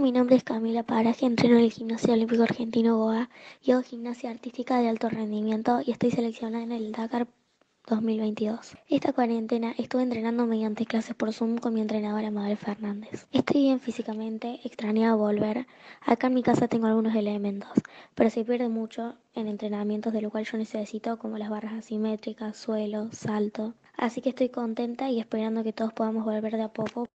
Mi nombre es Camila Paraje, entreno en el Gimnasio Olímpico Argentino Goa y hago gimnasia artística de alto rendimiento y estoy seleccionada en el Dakar 2022. Esta cuarentena estuve entrenando mediante clases por Zoom con mi entrenadora Mabel Fernández. Estoy bien físicamente, extrañaba volver. Acá en mi casa tengo algunos elementos, pero se pierde mucho en entrenamientos de lo cual yo necesito como las barras asimétricas, suelo, salto. Así que estoy contenta y esperando que todos podamos volver de a poco